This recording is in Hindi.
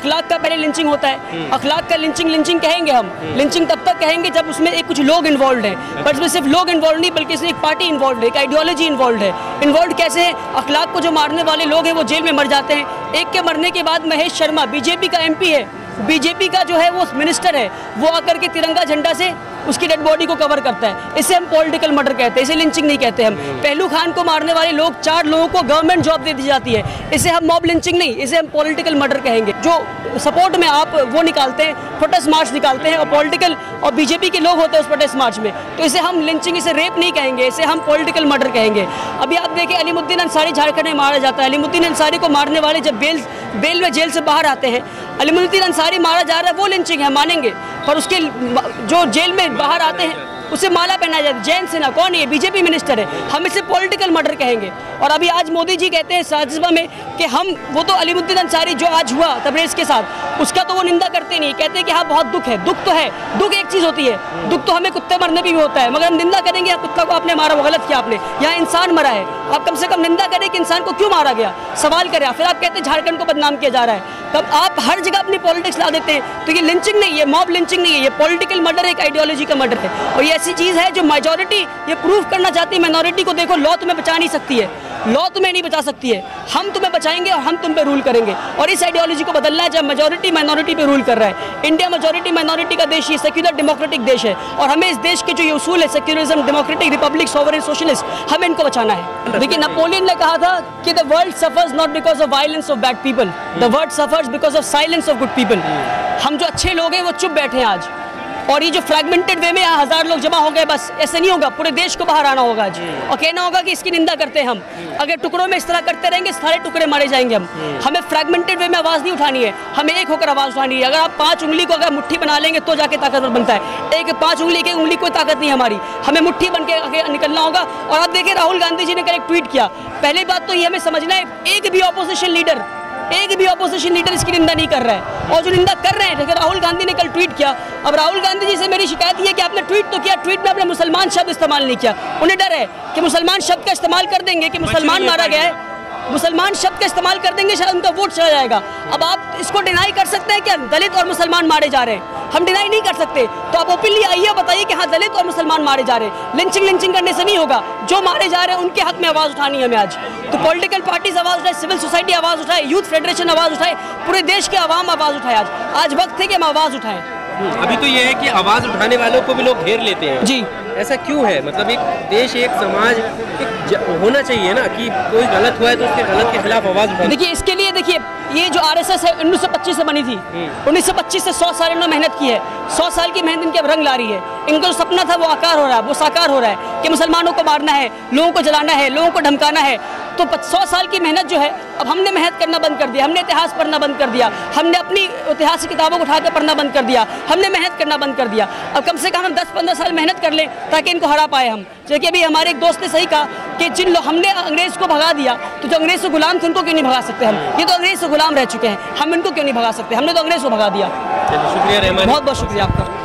अखलाक का पहले लिंचिंग होता है। अखलाक का लिंचिंग लिंचिंग कहेंगे हम। लिंचिंग तब तक कहेंगे जब उसमें एक कुछ लोग इन्वॉल्व हैं। बट इसमें सिर्फ़ लोग इन्वॉल्व नहीं बल्कि इसमें एक पार्टी इन्वॉल्व है एक आइडियोलॉजी इन्वॉल्व है। इन्वॉल्व कैसे है? अखलाक को जो मारने वाले लोग हैं वो जेल में मर जाते हैं। एक के मरने के बाद महेश शर्मा बीजेपी का एमपी है। बीजेपी का जो है वो मिनिस्टर है। वो आकर के तिरंगा झंडा से उसकी डेड बॉडी को कवर करता है। इसे हम पॉलिटिकल मर्डर कहते हैं इसे लिंचिंग नहीं कहते हम। पहलू खान को मारने वाले लोग चार लोगों को गवर्नमेंट जॉब दे दी जाती है। इसे हम मॉब लिंचिंग नहीं इसे हम पॉलिटिकल मर्डर कहेंगे। जो सपोर्ट में आप वो निकालते हैं प्रोटेस्ट मार्च निकालते हैं और पॉलिटिकल और बीजेपी के लोग होते हैं उस प्रोटेस्ट मार्च में। तो इसे हम लिंचिंग इसे रेप नहीं कहेंगे इसे हम पॉलिटिकल मर्डर कहेंगे। अभी आप देखिए अलीमुद्दीन अंसारी झारखंड में मारा जाता है। अलीमुद्दीन अंसारी को मारने वाले जब बेल बेल में जेल से बाहर आते हैं अलीमुद्दीन अंसारी मारा जा रहा है वो लिंचिंग है मानेंगे। पर उसके जो जेल में बाहर आते हैं, उसे माला पहनाया जाता है। जैन सेना, कौन है बीजेपी मिनिस्टर है। हम इसे पॉलिटिकल मर्डर कहेंगे। और अभी आज मोदी जी कहते हैं राज्यसभा में कि हम, वो तो अलीमुद्दीन अंसारी जो आज हुआ, तब्रेज के साथ उसका तो वो निंदा करते नहीं, कहते हैं कि हाँ बहुत दुख है। दुख तो है। दुख एक चीज़ होती है। दुख तो हमें कुत्ते मरने भी होता है। मगर हम निंदा करेंगे कुत्ता को आपने मारा, वो गलत किया आपने। यहाँ इंसान मरा है। आप कम से कम निंदा करें कि इंसान को क्यों मारा गया? सवाल करें। फिर आप कहते हैं, झारखंड को बदनाम किया जा रहा है। तब आप हर जगह अपनी पॉलिटिक्स ला देते हैं। तो ये लिंचिंग नहीं है मॉब लिंचिंग नहीं है। ये पॉलिटिकल मर्डर एक आइडियोलॉजी का मर्डर है। और ये ऐसी चीज़ है जो मेजोरिटी ये प्रूव करना चाहती है माइनॉरिटी को, देखो लॉ तुम्हें बचा नहीं सकती है। लॉ तुम्हें नहीं बचा सकती है। हम तुम्हें बचाएँगे और हम तुम पे रूल करेंगे। और इस आइडियोलॉजी को बदलना है जब मेजोरिटी माइनॉरिटी पे रूल कर रहा है। इंडिया मेजोरिटी माइनॉरिटी का देश ये सेक्युलर डेमोक्रेटिक देश है। और हमें इस देश के जो ये उसूल है secularism democratic republic sovereign socialist हमें इनको बचाना है। देखिए नेपोलियन ने कहा था कि the world suffers not because of violence of bad people the world suffers because of silence of good people हम जो अच्छे लोग हैं वो चुप बैठे हैं आज। और ये जो फ्रेगमेंटेड वे में यहाँ हज़ार लोग जमा हो गए बस ऐसे नहीं होगा पूरे देश को बाहर आना होगा जी। और कहना होगा कि इसकी निंदा करते हैं हम। अगर टुकड़ों में इस तरह करते रहेंगे सारे टुकड़े मारे जाएँगे हम। हमें फ्रेगमेंटेड वे में आवाज़ नहीं उठानी है। हमें एक होकर आवाज़ उठानी है। अगर आप पाँच उंगली को अगर मुठ्ठी बना लेंगे तो जाके ताकतवर बनता है। एक पाँच उंगली की उंगली कोई ताकत नहीं हमारी। हमें मुठ्ठी बन के निकलना होगा। और आप देखिए राहुल गांधी जी ने कल एक ट्वीट किया। पहली बात तो ये हमें समझना है एक भी ऑपोजिशन लीडर एक भी अपोजिशन लीडर इसकी निंदा नहीं कर रहा है। और जो निंदा कर रहे हैं देखिए राहुल गांधी ने कल ट्वीट किया अब राहुल गांधी जी से मेरी शिकायत है कि आपने ट्वीट तो किया ट्वीट में आपने मुसलमान शब्द इस्तेमाल नहीं किया। उन्हें डर है कि मुसलमान शब्द का इस्तेमाल कर देंगे कि मुसलमान मारा गया है। मुसलमान शब्द का इस्तेमाल कर देंगे शायद उनका वोट चला जाएगा। अब आप इसको डिनाई कर सकते हैं क्या दलित और मुसलमान मारे जा रहे हैं। हम डिनाई नहीं कर सकते। तो आप ओपनली आइए बताइए कि हाँ दलित और मुसलमान मारे जा रहे हैं। लिंचिंग लिंचिंग करने से नहीं होगा। जो मारे जा रहे हैं उनके हक में आवाज़ उठानी है हमें आज। तो पॉलिटिकल पार्टीज़ आवाज़ उठाए सिविल सोसाइटी आवाज़ उठाए यूथ फेडरेशन आवाज़ उठाए पूरे देश के आवाम आवाज़ उठाए आज। आज वक्त है कि हम आवाज़ उठाएँ। अभी तो ये है कि आवाज़ उठाने वालों को भी लोग घेर लेते हैं। जी। ऐसा क्यों है? मतलब एक देश एक समाज एक होना चाहिए ना कि कोई गलत हुआ है तो उसके गलत के खिलाफ आवाज़ उठा देखिए इसके देखिए ये जो आरएसएस है उन्नीस से बनी थी। उन्नीस सौ पच्चीस से सौ साल इन्होंने मेहनत की है। सौ साल की मेहनत इनके अब रंग ला रही है। इनका जो सपना था वो आकार हो रहा है वो साकार हो रहा है कि मुसलमानों को मारना है लोगों को जलाना है लोगों को धमकाना है। तो सौ साल की मेहनत जो है अब हमने मेहनत करना बंद कर दिया हमने इतिहास पढ़ना बंद कर दिया हमने अपनी इतिहास की किताबों को उठाकर पढ़ना बंद कर दिया हमने मेहनत करना बंद कर दिया। अब कम से कम हम दस पंद्रह साल मेहनत कर लें ताकि इनको हरा पाए हम। जैसे अभी हमारे एक दोस्त ने सही कहा कि जिन लोग हमने अंग्रेज़ को भगा दिया तो जो अंग्रेज़ से गुलाम थे उनको क्यों नहीं भगा सकते हम? ये तो अंग्रेज़ से गुलाम रह चुके हैं हम इनको क्यों नहीं भगा सकते? हमने तो अंग्रेज़ को भगा दिया। शुक्रिया बहुत बहुत शुक्रिया आपका।